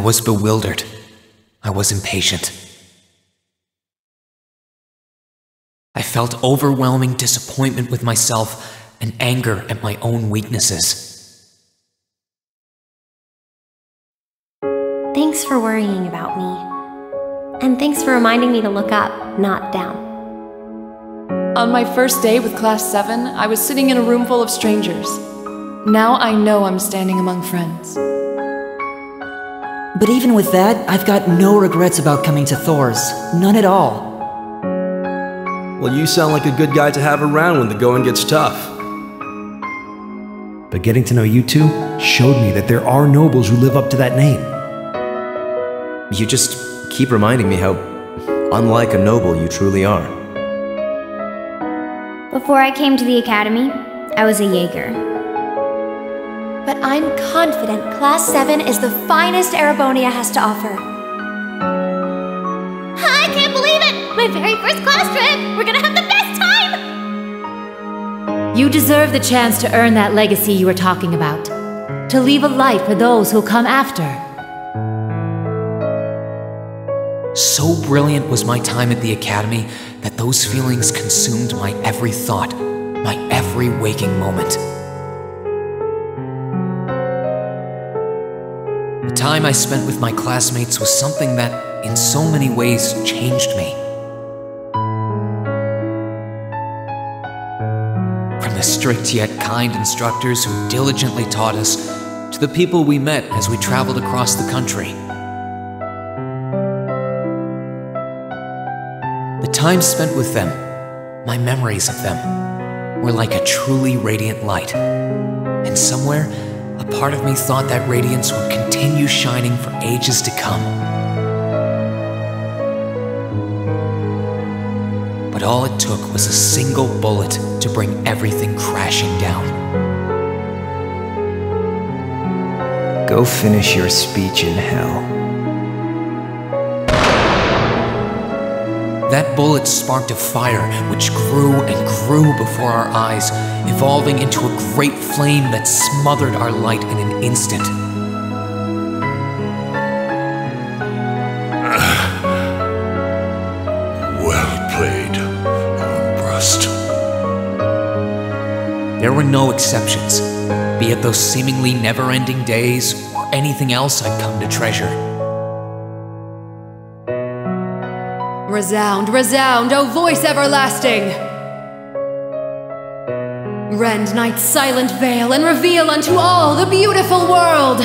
was bewildered. I was impatient. I felt overwhelming disappointment with myself and anger at my own weaknesses. Thanks for worrying about me. And thanks for reminding me to look up, not down. On my first day with Class 7, I was sitting in a room full of strangers. Now I know I'm standing among friends. But even with that, I've got no regrets about coming to Thors. None at all. Well, you sound like a good guy to have around when the going gets tough. But getting to know you two showed me that there are nobles who live up to that name. You just keep reminding me how unlike a noble you truly are. Before I came to the academy, I was a Jaeger. But I'm confident Class 7 is the finest Erebonia has to offer. I can't believe it! My very first class trip! We're gonna have the best time! You deserve the chance to earn that legacy you were talking about. To leave a light for those who'll come after. So brilliant was my time at the academy that those feelings consumed my every thought, my every waking moment. The time I spent with my classmates was something that, in so many ways, changed me. From the strict yet kind instructors who diligently taught us, to the people we met as we traveled across the country. The time spent with them, my memories of them, were like a truly radiant light. And somewhere, part of me thought that radiance would continue shining for ages to come. But all it took was a single bullet to bring everything crashing down. Go finish your speech in hell. That bullet sparked a fire which grew and grew before our eyes, evolving into a great flame that smothered our light in an instant. Well played, Armbrust. There were no exceptions, be it those seemingly never ending days or anything else I'd come to treasure. Resound, resound, O voice everlasting! Rend night's silent veil and reveal unto all the beautiful world!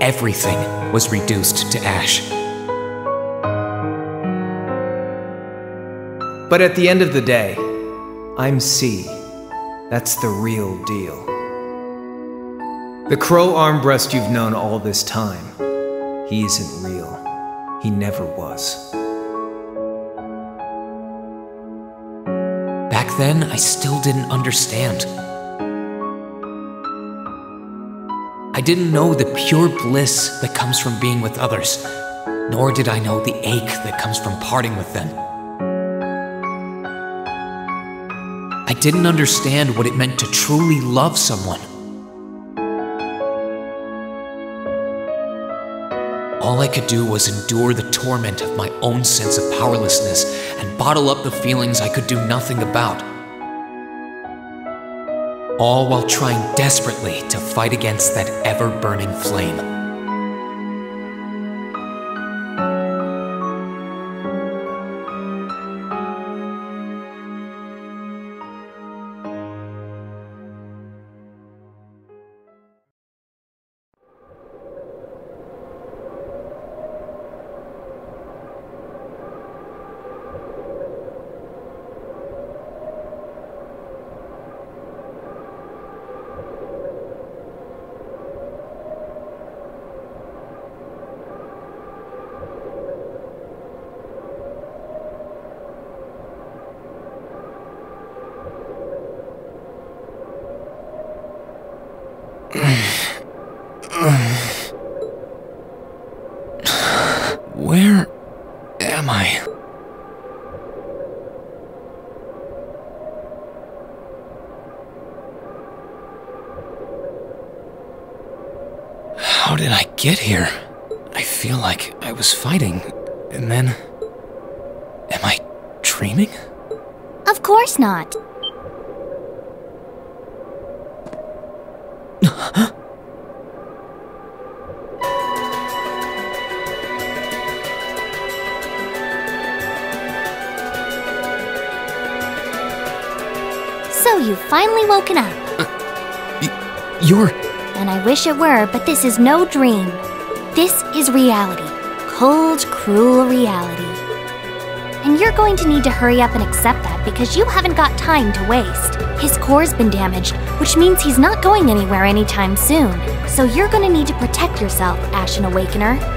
Everything was reduced to ash. But at the end of the day, I'm C. That's the real deal. The crow armbrust you've known all this time, he isn't real. He never was. Back then, I still didn't understand. I didn't know the pure bliss that comes from being with others, nor did I know the ache that comes from parting with them. I didn't understand what it meant to truly love someone. All I could do was endure the torment of my own sense of powerlessness and bottle up the feelings I could do nothing about. All while trying desperately to fight against that ever burning flame. How did I get here? I feel like I was fighting, and then. Am I dreaming? Of course not. so you've finally woken up. Uh, you're. And I wish it were, but this is no dream. This is reality. Cold, cruel reality. And you're going to need to hurry up and accept that because you haven't got time to waste. His core's been damaged, which means he's not going anywhere anytime soon. So you're gonna need to protect yourself, Ashen Awakener.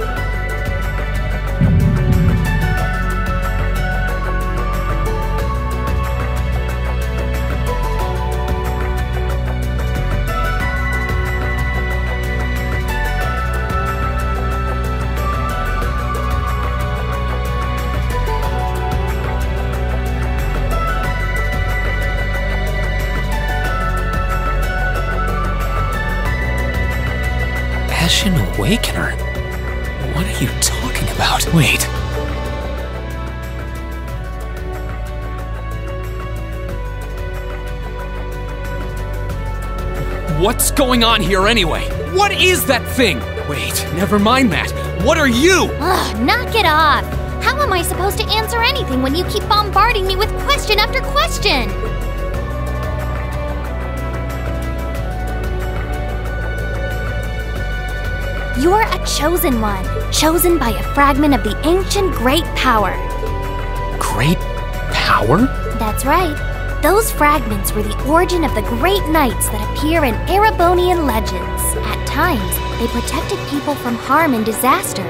Wait. What's going on here anyway? What is that thing? Wait, never mind that. What are you? Ugh, knock it off! How am I supposed to answer anything when you keep bombarding me with question after question? You're a chosen one, chosen by a fragment of the ancient Great Power. Great power? That's right. Those fragments were the origin of the great knights that appear in Erebonian legends. At times, they protected people from harm and disaster,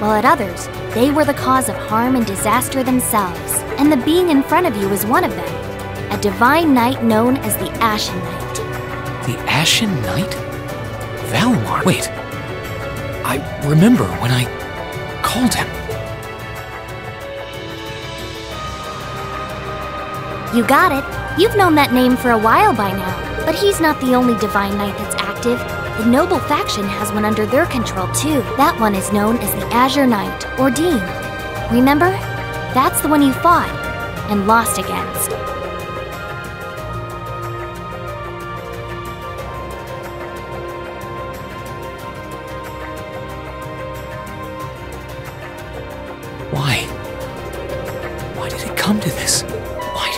while at others, they were the cause of harm and disaster themselves. And the being in front of you is one of them, a divine knight known as the Ashen Knight. The Ashen Knight? Valimar? Wait. I remember when I called him. You got it. You've known that name for a while by now. But he's not the only Divine Knight that's active. The Noble faction has one under their control, too. That one is known as the Azure Knight, Ordine. Remember? That's the one you fought and lost against.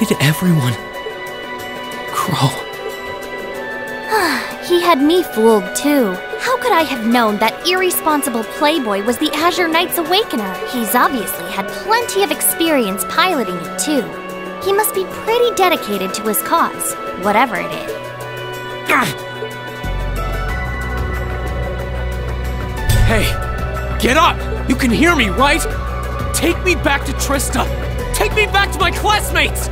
Did everyone. Crow. he had me fooled, too. How could I have known that irresponsible playboy was the Azure Knight's Awakener? He's obviously had plenty of experience piloting it, too. He must be pretty dedicated to his cause, whatever it is. Hey, get up! You can hear me, right? Take me back to Trista! Take me back to my classmates!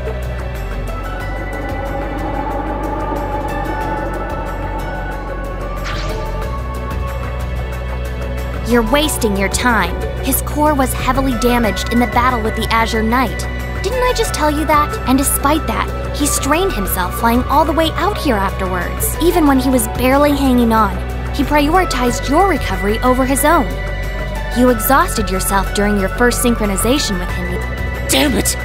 You're wasting your time. His core was heavily damaged in the battle with the Azure Knight. Didn't I just tell you that? And despite that, he strained himself flying all the way out here afterwards. Even when he was barely hanging on, he prioritized your recovery over his own. You exhausted yourself during your first synchronization with him. Damn it!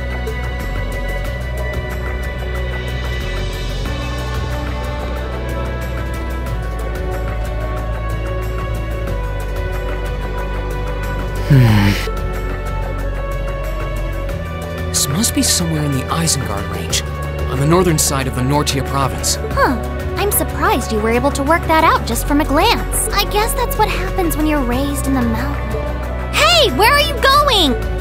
Be somewhere in the Eisengard range, on the northern side of the Nortia province. Huh. I'm surprised you were able to work that out just from a glance. I guess that's what happens when you're raised in the mountain. Hey, where are you going?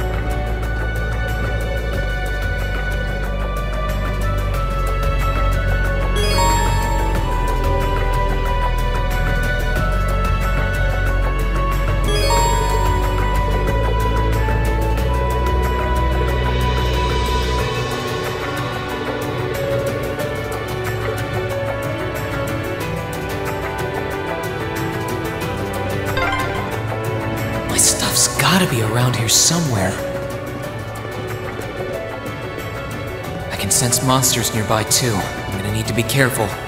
Sense monsters nearby too. I'm gonna need to be careful.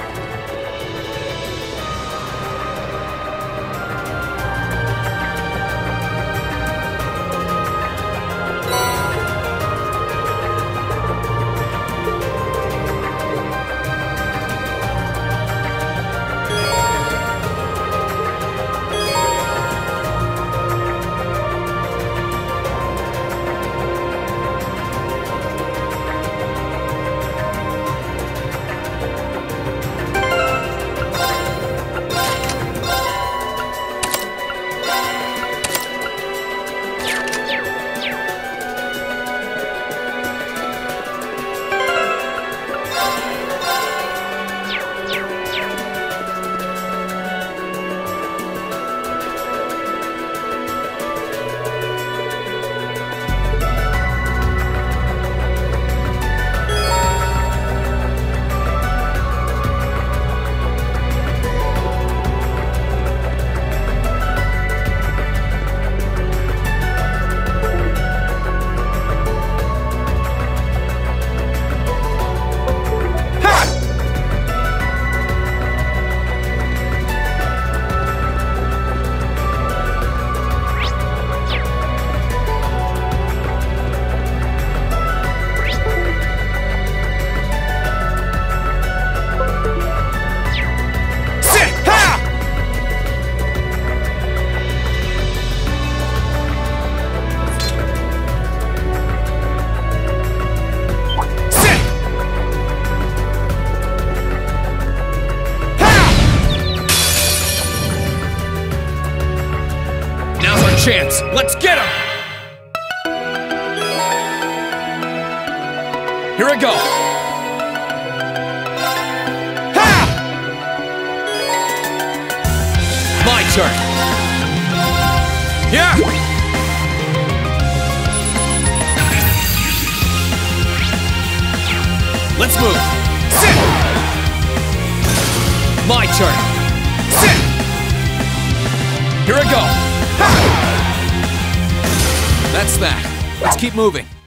Moving.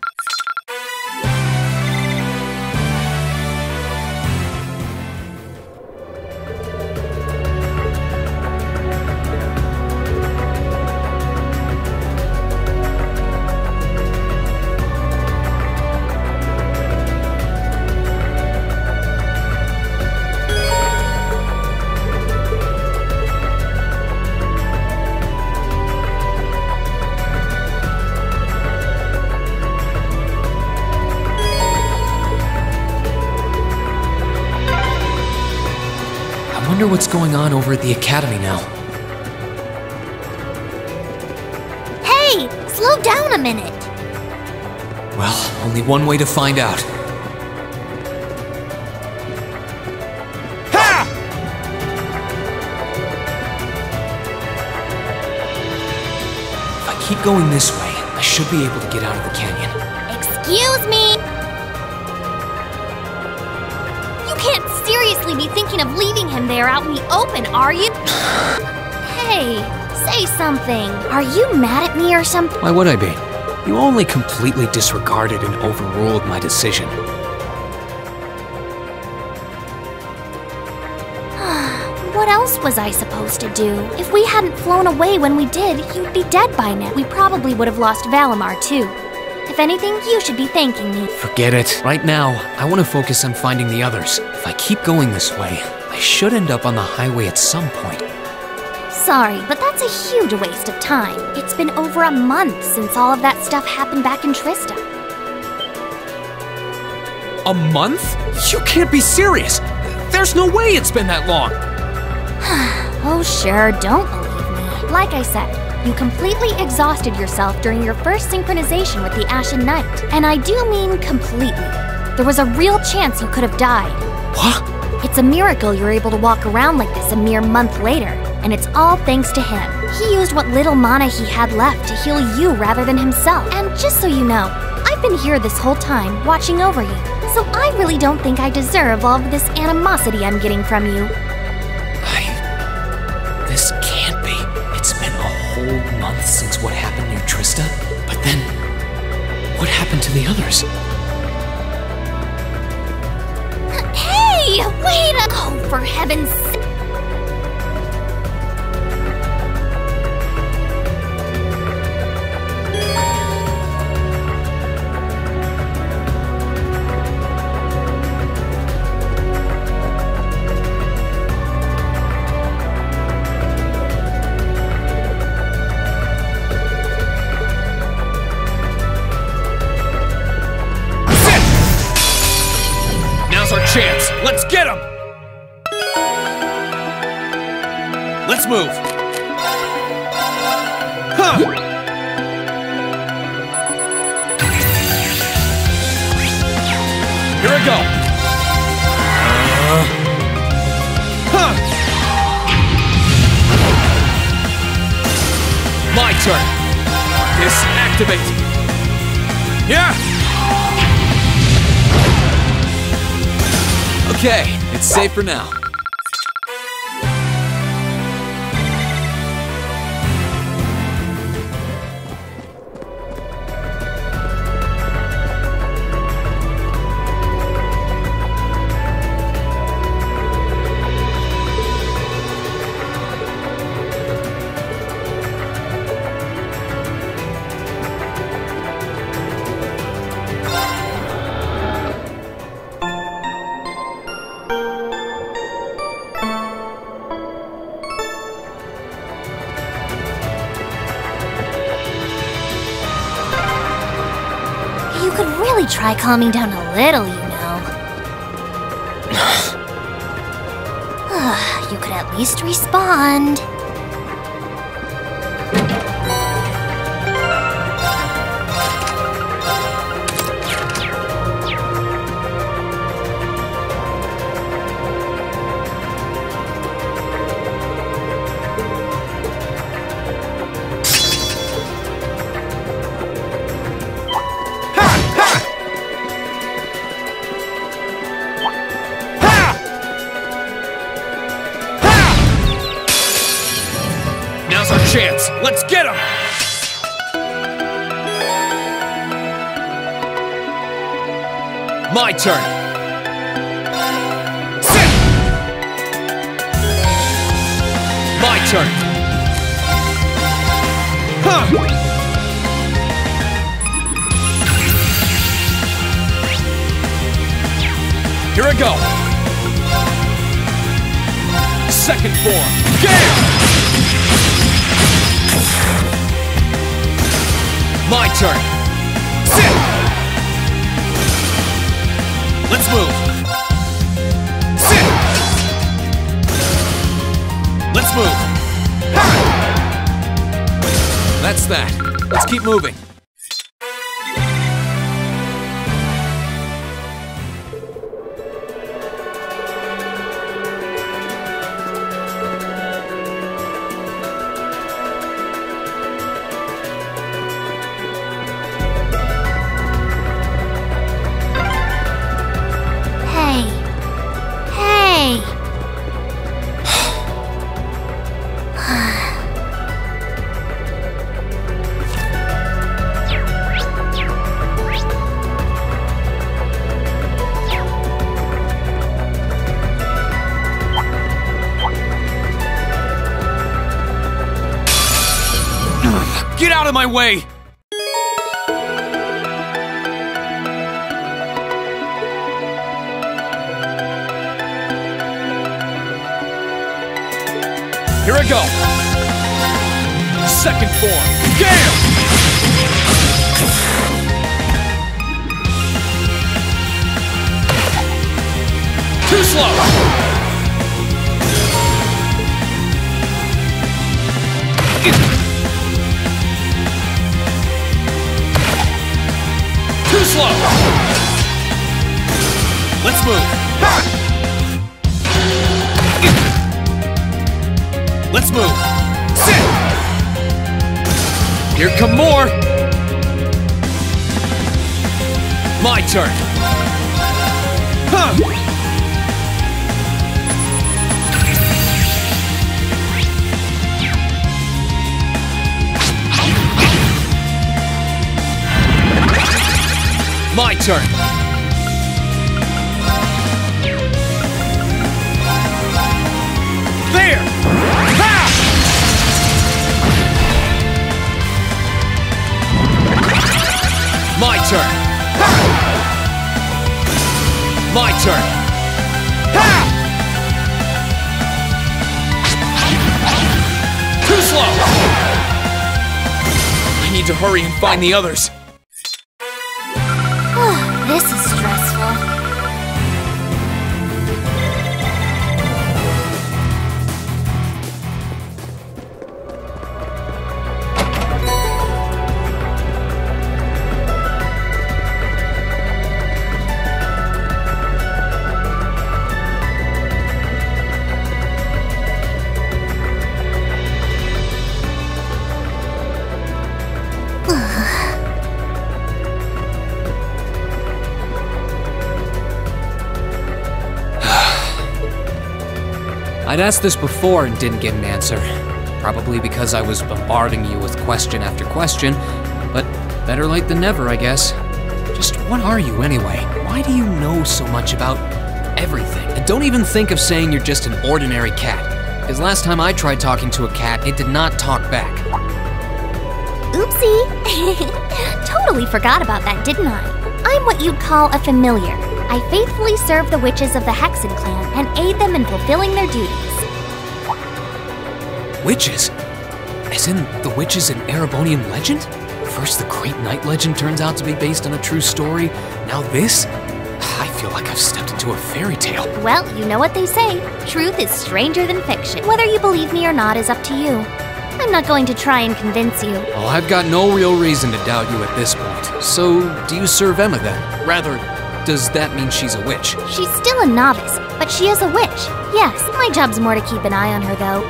Going on over at the academy now. Hey, slow down a minute. Well, only one way to find out. Ha! If I keep going this way, I should be able to get out of the canyon. Excuse me. Seriously be thinking of leaving him there out in the open, are you? hey, say something. Are you mad at me or something? Why would I be? You only completely disregarded and overruled my decision. What else was I supposed to do? If we hadn't flown away when we did, you'd be dead by now. We probably would have lost Valimar too. If anything, you should be thanking me. Forget it. Right now, I want to focus on finding the others. If I keep going this way, I should end up on the highway at some point. Sorry, but that's a huge waste of time. It's been over a month since all of that stuff happened back in Trista. A month? You can't be serious! There's no way it's been that long! oh, sure, don't believe me. Like I said, you completely exhausted yourself during your first synchronization with the Ashen Knight. And I do mean completely. There was a real chance you could have died. What? It's a miracle you're able to walk around like this a mere month later, and it's all thanks to him. He used what little mana he had left to heal you rather than himself. And just so you know, I've been here this whole time, watching over you. So I really don't think I deserve all of this animosity I'm getting from you. What happened near Trista. But then, what happened to the others? Hey, wait a- Oh, for heaven's move. Huh! Here I go. Uh, huh! My turn. Disactivate. Yeah! Okay, it's safe for now. Calming down a little, you know. you could at least respond. My turn! Sit! My turn! Huh! Here I go! Second form! Gale! My turn! Sit! Let's move! Sit! Let's move! That's that. Let's keep moving. Way! Here I go! Second form! Gale! Too slow! Too slow! Let's move! Let's move! Sit! Here come more! My turn! My turn! There! Ha! My turn! Ha! My turn! Ha! Too slow! I need to hurry and find the others. I'd asked this before and didn't get an answer. Probably because I was bombarding you with question after question, but better late than never, I guess. Just what are you anyway? Why do you know so much about everything? And don't even think of saying you're just an ordinary cat. Because last time I tried talking to a cat, it did not talk back. Oopsie. totally forgot about that, didn't I? I'm what you'd call a familiar. I faithfully serve the witches of the Hexen clan and aid them in fulfilling their duties. Witches? As in the witches in Erebonian legend? First, the Great Knight legend turns out to be based on a true story. Now, this? I feel like I've stepped into a fairy tale. Well, you know what they say truth is stranger than fiction. Whether you believe me or not is up to you. I'm not going to try and convince you. Well, I've got no real reason to doubt you at this point. So, do you serve Emma then? Rather, does that mean she's a witch? She's still a novice, but she is a witch. Yes, my job's more to keep an eye on her, though.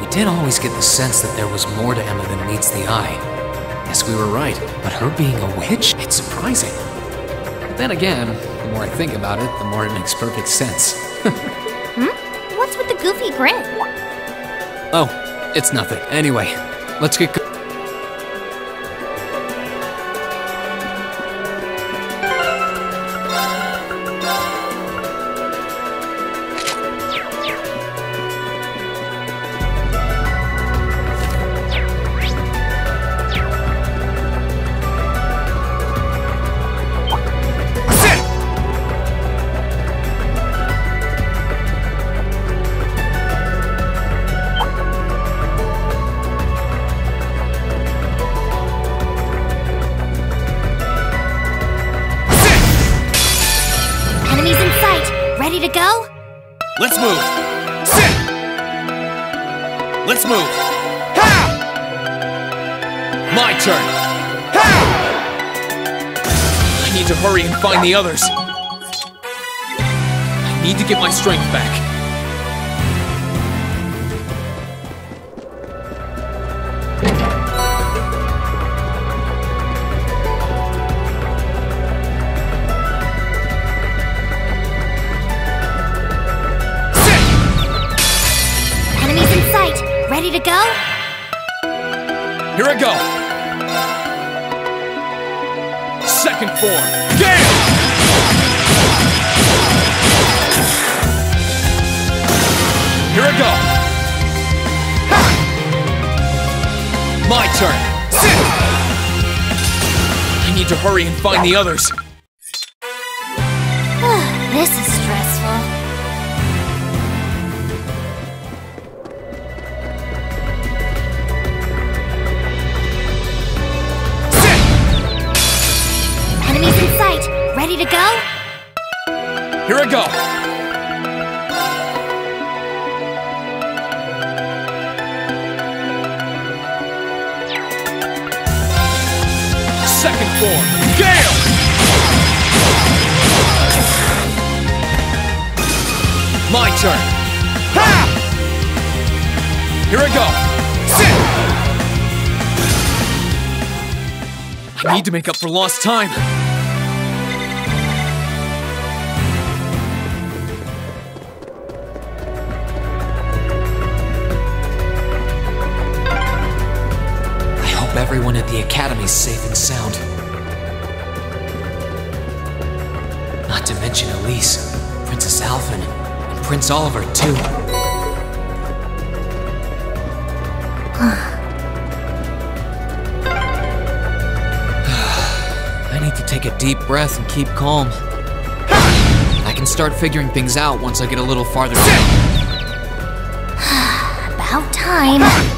We did always get the sense that there was more to Emma than meets the eye. Yes, we were right. But her being a witch? It's surprising. But then again, the more I think about it, the more it makes perfect sense. Goofy grin? Oh, it's nothing. Anyway, let's get go- Let's move. Ha! My turn. Ha! I need to hurry and find the others. I need to get my strength back. Ready to go? Here I go. Second form. Gale! Here I go. Ha! My turn. Sit! I need to hurry and find the others. Here I go. Second form. Gale! My turn. Ha! Here I go. Sit! I need to make up for lost time. Everyone at the Academy's safe and sound. Not to mention Elise, Princess Alfin, and Prince Oliver, too. I need to take a deep breath and keep calm. I can start figuring things out once I get a little farther. About time.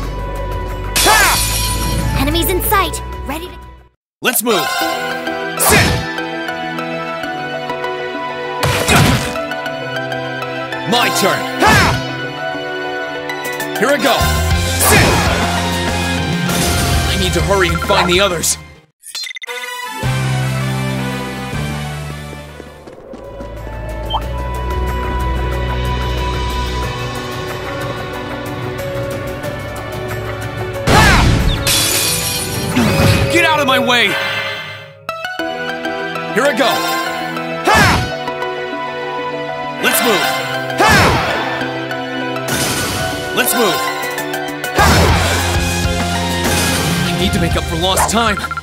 Let's move. Sit! My turn. Ha! Here I go. Sit! I need to hurry and find the others. My way! Here I go. Ha! Let's move. Ha! Let's move. Ha! I need to make up for lost time.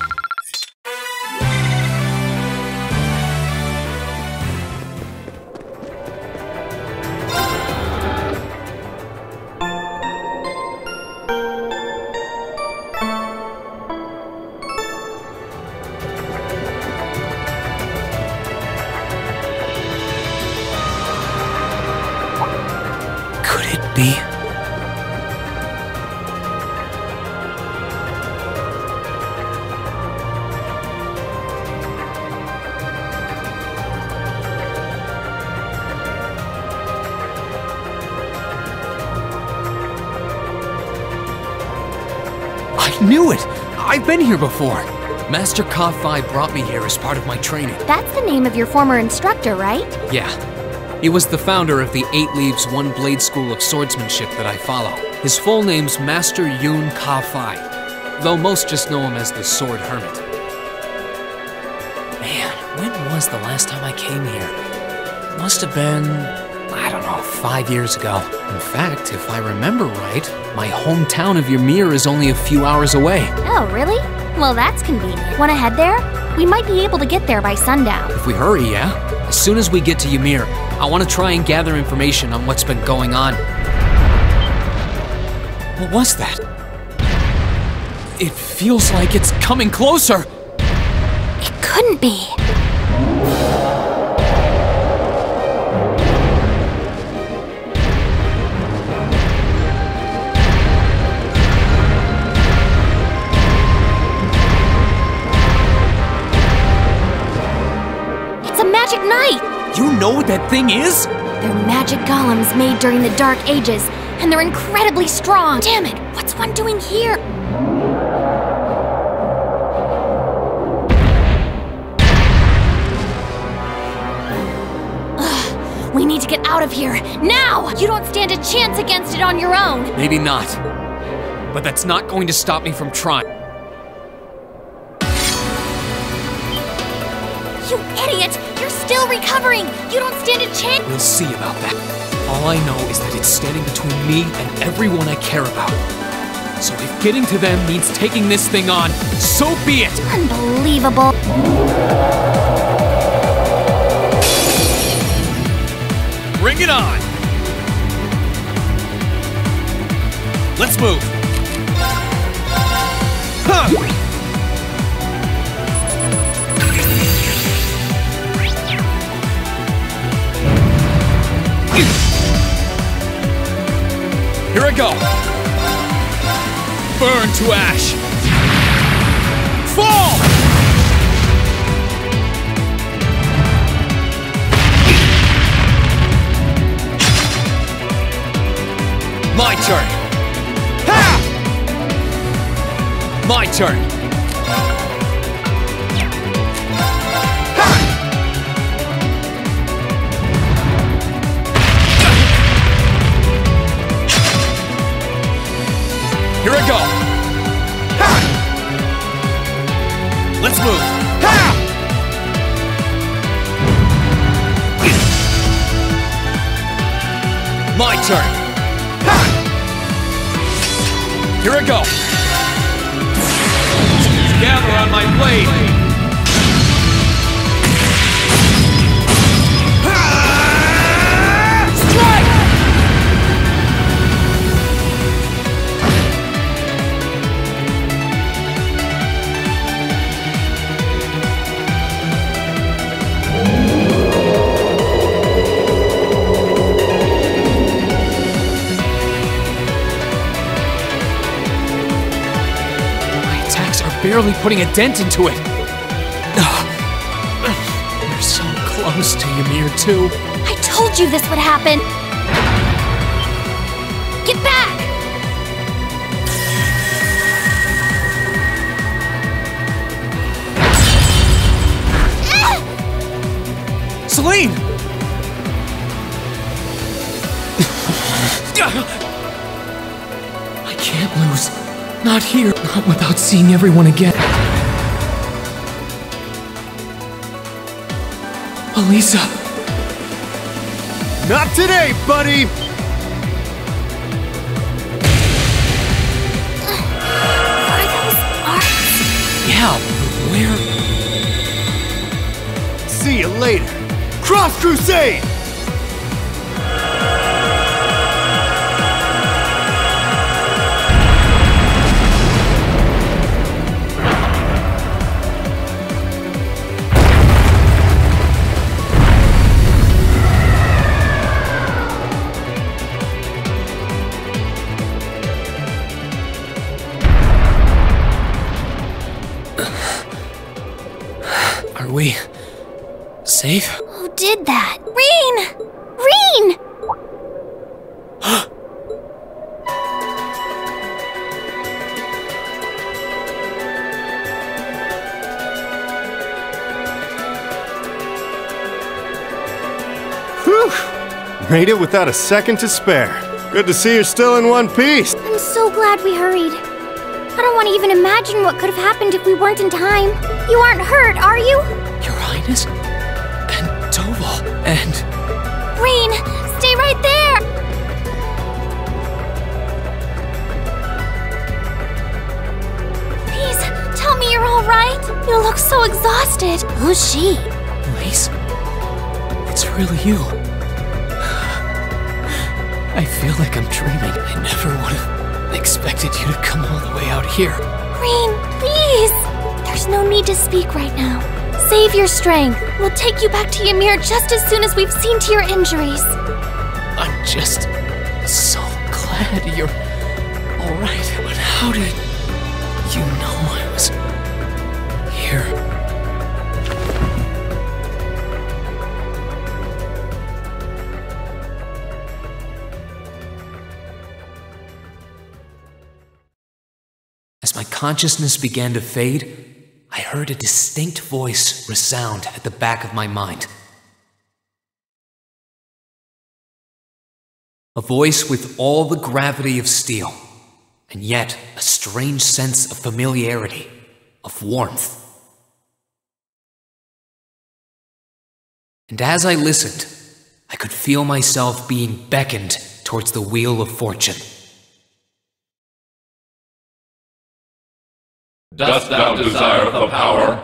I've been here before! Master Ka-fai brought me here as part of my training. That's the name of your former instructor, right? Yeah. He was the founder of the Eight Leaves One Blade School of Swordsmanship that I follow. His full name's Master Yun Ka-fai. though most just know him as the Sword Hermit. Man, when was the last time I came here? Must have been, I don't know, five years ago. In fact, if I remember right, my hometown of Ymir is only a few hours away. Oh, really? Well, that's convenient. Want to head there? We might be able to get there by sundown. If we hurry, yeah? As soon as we get to Ymir, I want to try and gather information on what's been going on. What was that? It feels like it's coming closer! It couldn't be. Know what that thing is? They're magic golems made during the Dark Ages, and they're incredibly strong. Damn it, what's one doing here? Ugh, we need to get out of here, now! You don't stand a chance against it on your own! Maybe not. But that's not going to stop me from trying. You idiot! You're still recovering! You don't stand a chance! We'll see about that. All I know is that it's standing between me and everyone I care about. So if getting to them means taking this thing on, so be it! Unbelievable! Bring it on! Let's move! Huh! Here I go! Burn to ash! Fall! My turn! Ha! My turn! Barely putting a dent into it. Ugh. We're so close to Ymir, too. I told you this would happen! Not here. Not without seeing everyone again. Elise! Not today, buddy! Are those arms? Yeah, where? See you later. Cross Crusade! Are we safe? Who did that? Rean! Rean! Whew! Made it without a second to spare. Good to see you're still in one piece. I'm so glad we hurried. I don't want to even imagine what could have happened if we weren't in time. You aren't hurt, are you? Your Highness? And Toval. And. Rean, stay right there! Please, tell me you're alright. You look so exhausted. Who's she? Elise? It's really you. I feel like I'm dreaming. I never would have expected you to come all the way out here. Rean, please! There's no need to speak right now. Save your strength. We'll take you back to Ymir just as soon as we've seen to your injuries. I'm just so glad you're alright. But how did you know I was here? Consciousness began to fade, I heard a distinct voice resound at the back of my mind. A voice with all the gravity of steel, and yet a strange sense of familiarity, of warmth. And as I listened, I could feel myself being beckoned towards the wheel of fortune. Dost thou desire the power